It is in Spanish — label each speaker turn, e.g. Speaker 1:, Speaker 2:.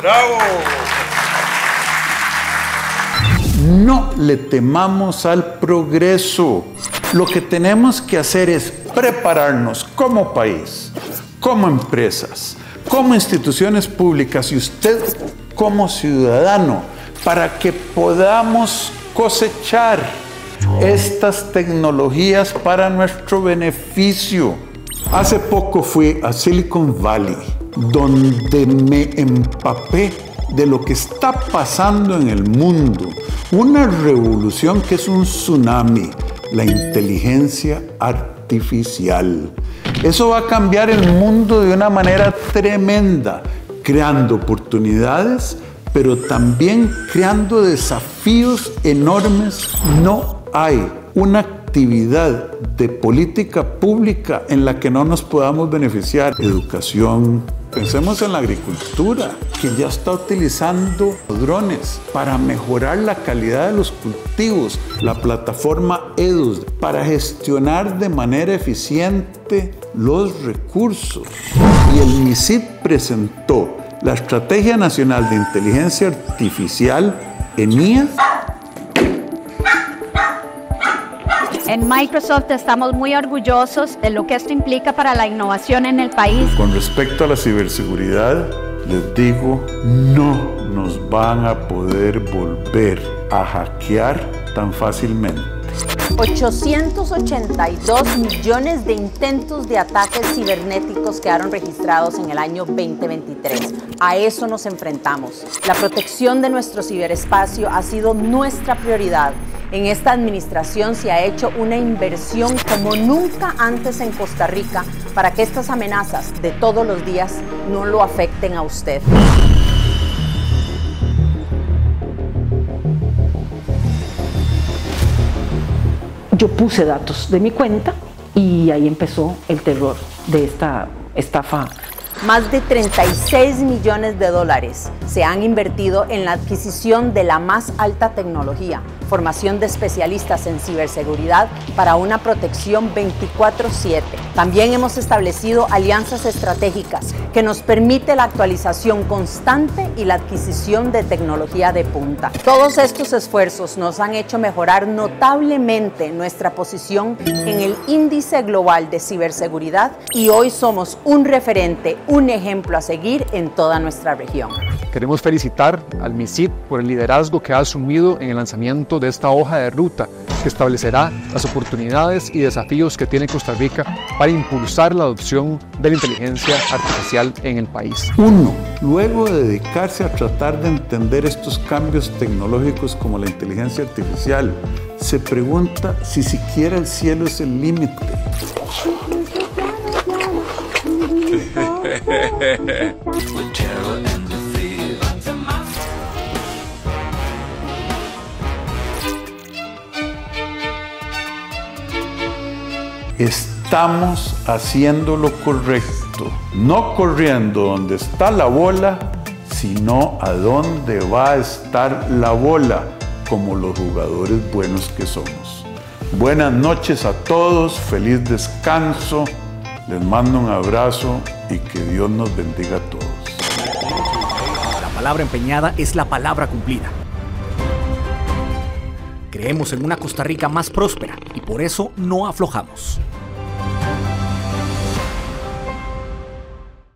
Speaker 1: ¡Bravo! No le temamos al progreso. Lo que tenemos que hacer es prepararnos como país, como empresas, como instituciones públicas y usted como ciudadano para que podamos cosechar estas tecnologías para nuestro beneficio. Hace poco fui a Silicon Valley, donde me empapé de lo que está pasando en el mundo. Una revolución que es un tsunami, la inteligencia artificial. Eso va a cambiar el mundo de una manera tremenda, creando oportunidades, pero también creando desafíos enormes. No hay una actividad de política pública en la que no nos podamos beneficiar. Educación, Pensemos en la agricultura, que ya está utilizando drones para mejorar la calidad de los cultivos, la plataforma EDUS para gestionar de manera eficiente los recursos. Y el MISID presentó la Estrategia Nacional de Inteligencia Artificial, ENIA,
Speaker 2: En Microsoft estamos muy orgullosos de lo que esto implica para la innovación en el país.
Speaker 1: Con respecto a la ciberseguridad, les digo, no nos van a poder volver a hackear tan fácilmente.
Speaker 3: 882 millones de intentos de ataques cibernéticos quedaron registrados en el año 2023. A eso nos enfrentamos. La protección de nuestro ciberespacio ha sido nuestra prioridad en esta administración se ha hecho una inversión como nunca antes en Costa Rica para que estas amenazas de todos los días no lo afecten a usted.
Speaker 4: Yo puse datos de mi cuenta y ahí empezó el terror de esta estafa
Speaker 3: más de 36 millones de dólares se han invertido en la adquisición de la más alta tecnología, formación de especialistas en ciberseguridad para una protección 24/7. También hemos establecido alianzas estratégicas que nos permite la actualización constante y la adquisición de tecnología de punta. Todos estos esfuerzos nos han hecho mejorar notablemente nuestra posición en el índice global de ciberseguridad y hoy somos un referente un ejemplo a seguir en toda nuestra región.
Speaker 5: Queremos felicitar al MISID por el liderazgo que ha asumido en el lanzamiento de esta hoja de ruta que establecerá las oportunidades y desafíos que tiene Costa Rica para impulsar la adopción de la inteligencia artificial en el país.
Speaker 1: Uno, luego de dedicarse a tratar de entender estos cambios tecnológicos como la inteligencia artificial, se pregunta si siquiera el cielo es el límite. Estamos haciendo lo correcto, no corriendo donde está la bola, sino a dónde va a estar la bola, como los jugadores buenos que somos. Buenas noches a todos, feliz descanso. Les mando un abrazo y que Dios nos bendiga a todos.
Speaker 6: La palabra empeñada es la palabra cumplida. Creemos en una Costa Rica más próspera y por eso no aflojamos.